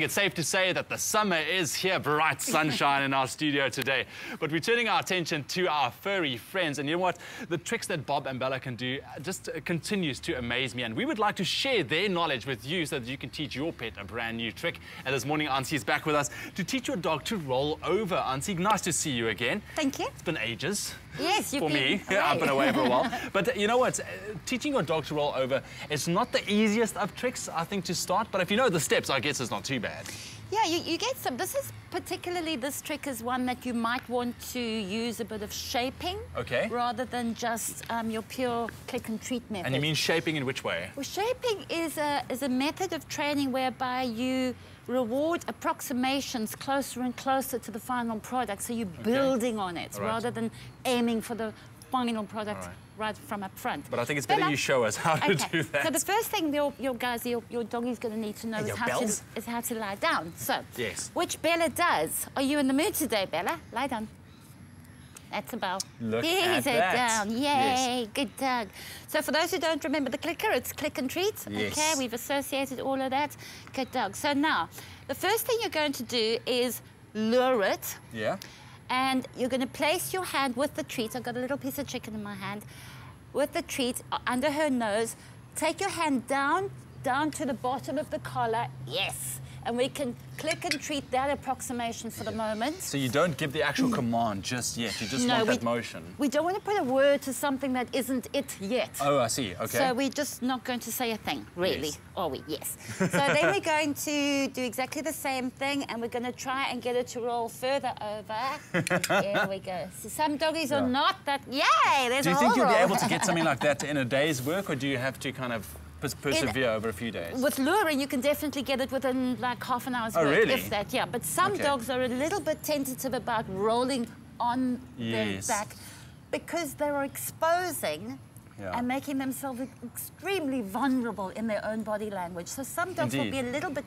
It's safe to say that the summer is here, bright sunshine in our studio today. But we're turning our attention to our furry friends. And you know what? The tricks that Bob and Bella can do just uh, continues to amaze me. And we would like to share their knowledge with you so that you can teach your pet a brand new trick. And this morning, Ansie is back with us to teach your dog to roll over. Ansie, nice to see you again. Thank you. It's been ages. Yes, you've for me. I've been away for a while. But you know what? Uh, teaching your dog to roll over is not the easiest of tricks, I think, to start. But if you know the steps, I guess it's not too bad. Yeah, you, you get some. This is particularly, this trick is one that you might want to use a bit of shaping. Okay. Rather than just um, your pure click and treat method. And you mean shaping in which way? Well, shaping is a, is a method of training whereby you reward approximations closer and closer to the final product. So you're okay. building on it right. rather than aiming for the final product right. right. from up front. But I think it's better Bella, you show us how okay. to do that. So the first thing your, your guys, your, your doggy's going to need to know is how, to, is how to lie down. So, yes. which Bella does. Are you in the mood today, Bella? Lie down. That's a bell. Look There's at that. down. Yay, yes. good dog. So for those who don't remember the clicker, it's click and treat. Yes. Okay, we've associated all of that. Good dog. So now, the first thing you're going to do is lure it. Yeah. And you're going to place your hand with the treat. I've got a little piece of chicken in my hand. With the treat uh, under her nose. Take your hand down, down to the bottom of the collar. Yes and we can click and treat that approximation for the moment. So you don't give the actual command just yet, you just no, want we, that motion. We don't want to put a word to something that isn't it yet. Oh, I see, okay. So we're just not going to say a thing, really, yes. are we? Yes. so then we're going to do exactly the same thing and we're going to try and get it to roll further over. there we go. So some doggies yeah. are not that, yay, there's Do you think you'll roll. be able to get something like that in a day's work or do you have to kind of persevere in, over a few days. With luring, you can definitely get it within like half an hour's oh, work, really? if that, yeah. But some okay. dogs are a little bit tentative about rolling on yes. their back because they're exposing yeah. and making themselves extremely vulnerable in their own body language. So some dogs Indeed. will be a little bit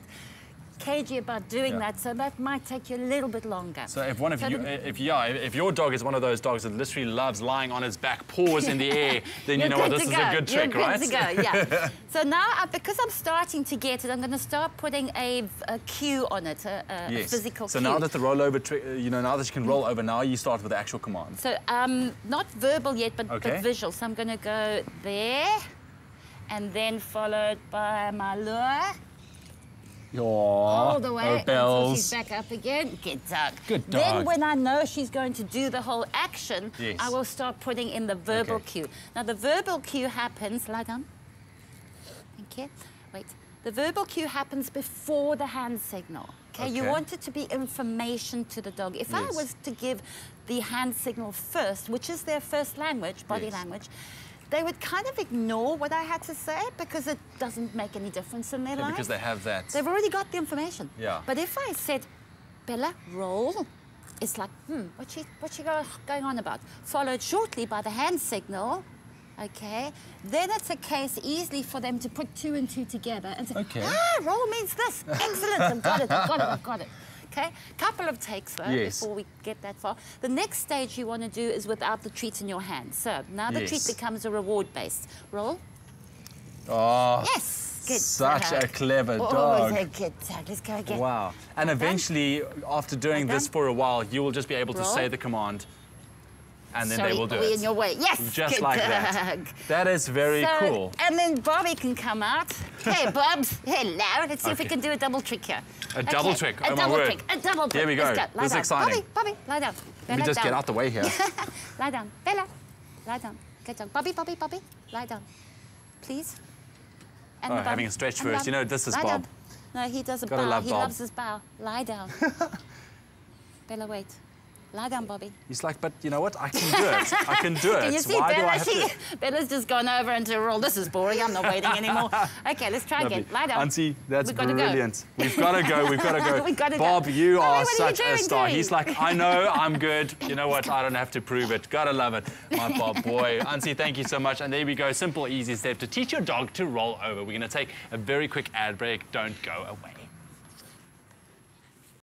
cagey about doing yeah. that, so that might take you a little bit longer. So if one of so you, if yeah, if your dog is one of those dogs that literally loves lying on its back, paws in the air, then you know what, this is a good trick, You're right? Good to go, yeah. so now, uh, because I'm starting to get it, I'm going to start putting a, a cue on it, a, a yes. physical so cue. now that the rollover trick, uh, you know, now that you can roll over, now you start with the actual command. So um, not verbal yet, but, okay. but visual. So I'm going to go there, and then followed by my lure. All the way oh, until she's back up again. Good dog. Good dog. Then when I know she's going to do the whole action, yes. I will start putting in the verbal okay. cue. Now the verbal cue happens, lie down. Thank you. Wait. The verbal cue happens before the hand signal. Okay, okay. you want it to be information to the dog. If yes. I was to give the hand signal first, which is their first language, body yes. language, they would kind of ignore what I had to say because it doesn't make any difference in their yeah, life. Because they have that. They've already got the information. Yeah. But if I said, Bella, roll, it's like, hmm, what's she, what's she going on about? Followed shortly by the hand signal, okay? Then it's a case easily for them to put two and two together and say, okay. ah, roll means this. Excellent, I've got it, I've got it, I've got it. Okay, couple of takes though yes. before we get that far. The next stage you want to do is without the treat in your hand. So now the yes. treat becomes a reward based. Roll. Oh. Yes. Good Such dog. a clever oh, dog. a good dog. Let's go again. Wow. And eventually, after doing this for a while, you will just be able to say the command and then Sorry, they will do it. in your way. Yes, Just good like dog. that. That is very so, cool. And then Bobby can come out. Hey, Bobs. Hello. Let's see okay. if we can do a double trick here. A okay. double trick? A oh, double word. trick. A double trick. Here we go. Let's go. Lie this is exciting. Bobby, Bobby, lie down. Let me just down. get out the way here. lie down. Bella, lie down. Good dog. Bobby, Bobby, Bobby, lie down. Please. And oh, having a stretch first. You know, this is lie Bob. Down. No, he does a Gotta bow. Love he Bob. loves his bow. Lie down. Bella, wait. Lie down, Bobby. He's like, but you know what? I can do it. I can do it. Can you see Why Bella? do I have she, to... Bella's just gone over into a roll. This is boring. I'm not waiting anymore. Okay, let's try Lovely. again. Lie down. Ansie, that's We've brilliant. Go. We've got to go. We've got to go. We've got to Bob, go. you Bobby, are such are a star. doing? He's like, I know, I'm good. You know what? I don't have to prove it. Gotta love it. My Bob, boy. Ansie, thank you so much. And there we go. Simple, easy step to teach your dog to roll over. We're going to take a very quick ad break. Don't go away.